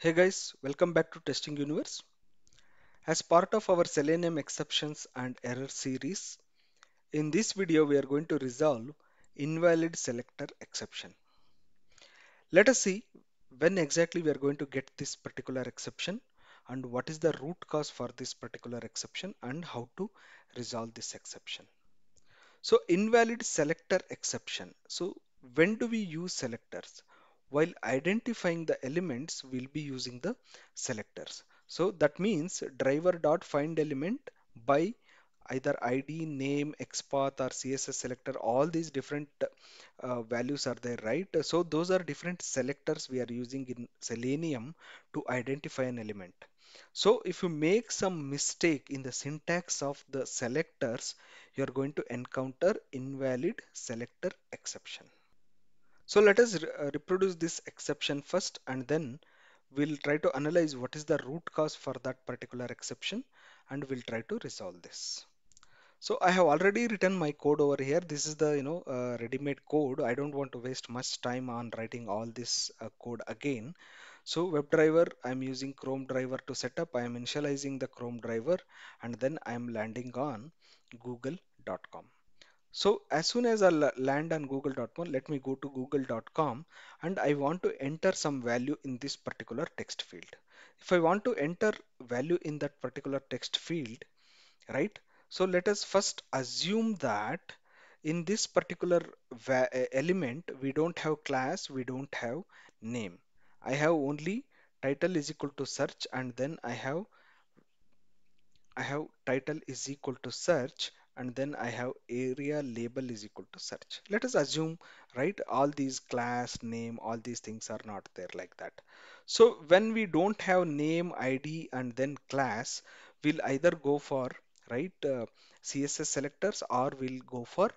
Hey guys, welcome back to Testing Universe. As part of our Selenium exceptions and error series, in this video we are going to resolve invalid selector exception. Let us see when exactly we are going to get this particular exception and what is the root cause for this particular exception and how to resolve this exception. So invalid selector exception. So when do we use selectors? While identifying the elements, we'll be using the selectors. So that means driver dot find element by either ID, name, XPath or CSS selector, all these different uh, values are there, right? So those are different selectors we are using in Selenium to identify an element. So if you make some mistake in the syntax of the selectors, you are going to encounter invalid selector exception. So let us re uh, reproduce this exception first and then we'll try to analyze what is the root cause for that particular exception and we'll try to resolve this. So I have already written my code over here. This is the you know uh, ready-made code. I don't want to waste much time on writing all this uh, code again. So WebDriver, I'm using Chrome driver to set up. I am initializing the Chrome driver and then I'm landing on google.com. So as soon as I land on google.com, let me go to google.com and I want to enter some value in this particular text field. If I want to enter value in that particular text field, right? So let us first assume that in this particular element, we don't have class, we don't have name. I have only title is equal to search and then I have I have title is equal to search and then I have area label is equal to search. Let us assume, right, all these class, name, all these things are not there like that. So when we don't have name, ID and then class, we'll either go for, right, uh, CSS selectors or we'll go for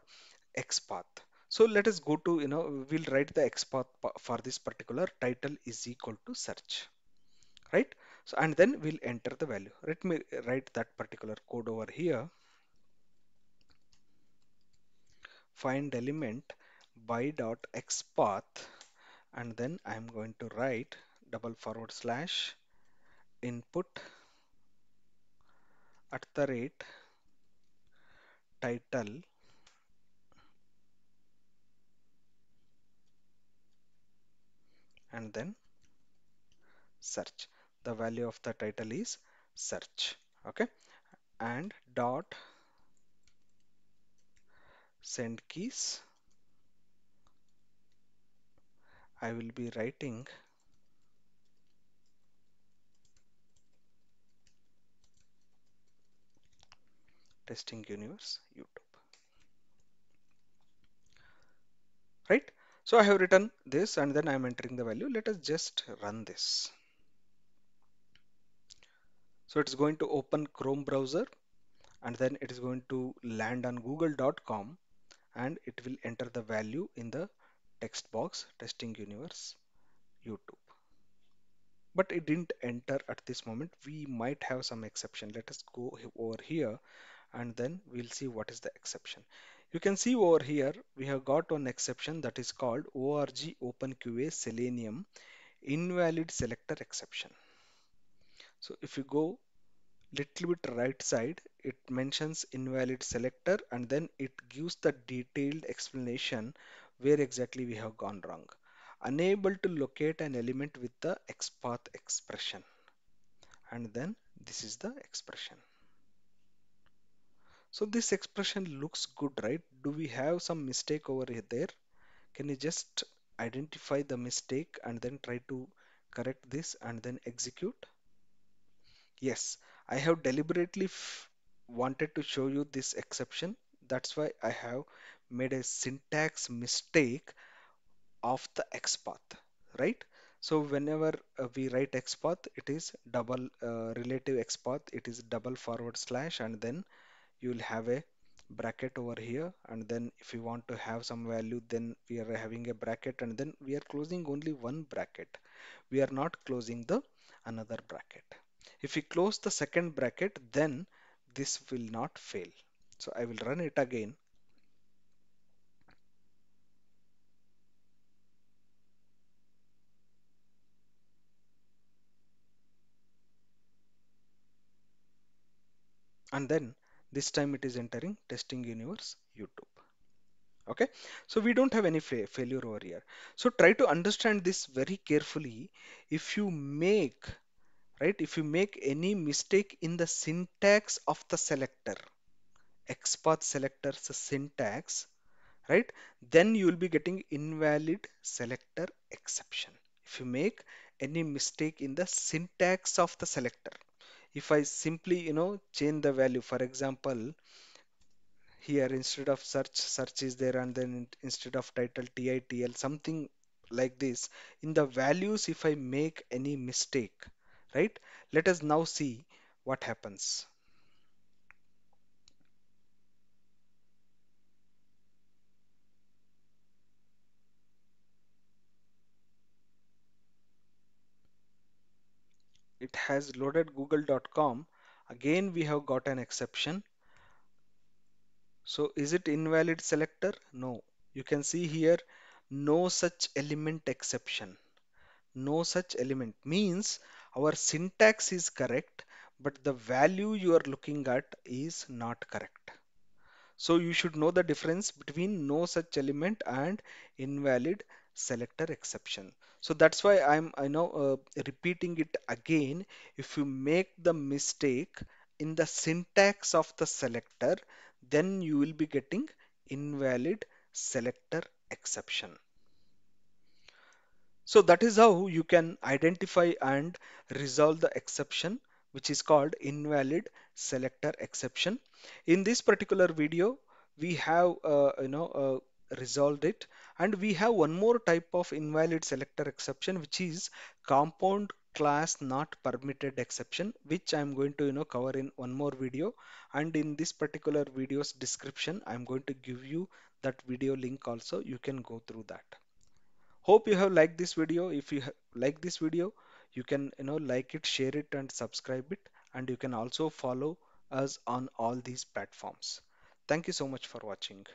XPath. So let us go to, you know, we'll write the XPath for this particular title is equal to search, right? So, and then we'll enter the value. Let me write that particular code over here. Find element by dot xpath and then I'm going to write double forward slash input at the rate title and then search. The value of the title is search. Okay. And dot send keys. I will be writing testing universe YouTube. Right? So I have written this and then I am entering the value. Let us just run this. So it's going to open Chrome browser and then it is going to land on google.com and it will enter the value in the text box testing universe YouTube. But it didn't enter at this moment. We might have some exception. Let us go over here and then we'll see what is the exception. You can see over here we have got one exception that is called org openqa selenium invalid selector exception. So if you go little bit right side it mentions invalid selector and then it gives the detailed explanation where exactly we have gone wrong. Unable to locate an element with the XPath expression. And then this is the expression. So this expression looks good right? Do we have some mistake over here there? Can you just identify the mistake and then try to correct this and then execute? Yes, I have deliberately wanted to show you this exception. That's why I have made a syntax mistake of the XPath, right? So whenever uh, we write XPath, it is double uh, relative XPath, it is double forward slash and then you will have a bracket over here and then if you want to have some value then we are having a bracket and then we are closing only one bracket we are not closing the another bracket if we close the second bracket, then this will not fail. So I will run it again. And then this time it is entering testing universe YouTube okay so we don't have any fa failure over here so try to understand this very carefully if you make right, if you make any mistake in the syntax of the selector, XPath selector's syntax, right, then you will be getting invalid selector exception. If you make any mistake in the syntax of the selector, if I simply, you know, change the value, for example, here instead of search search is there and then instead of title titl something like this. In the values if I make any mistake right? Let us now see what happens. It has loaded google.com again we have got an exception. So is it invalid selector? No. You can see here no such element exception. No such element means our syntax is correct but the value you are looking at is not correct. So you should know the difference between no such element and invalid selector exception. So that's why i'm i know uh, repeating it again. If you make the mistake in the syntax of the selector then you will be getting invalid selector exception so that is how you can identify and resolve the exception which is called invalid selector exception. In this particular video, we have uh, you know uh, resolved it and we have one more type of invalid selector exception which is compound class not permitted exception which I'm going to you know cover in one more video and in this particular video's description I'm going to give you that video link also you can go through that. Hope you have liked this video. If you like this video, you can you know like it, share it and subscribe it and you can also follow us on all these platforms. Thank you so much for watching.